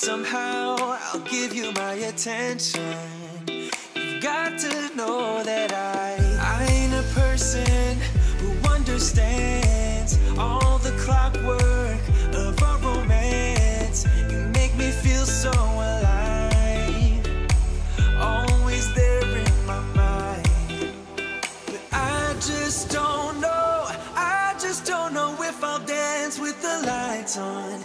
somehow I'll give you my attention. You've got to know that I, I ain't a person who understands all the clockwork of our romance. You make me feel so alive, always there in my mind. But I just don't know, I just don't know if I'll dance with the lights on.